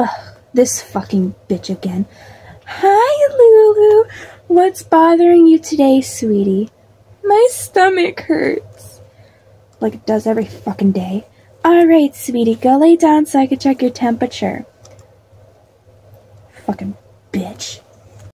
Ugh, this fucking bitch again. Hi, Lulu. What's bothering you today, sweetie? My stomach hurts. Like it does every fucking day. Alright, sweetie, go lay down so I can check your temperature. Fucking bitch.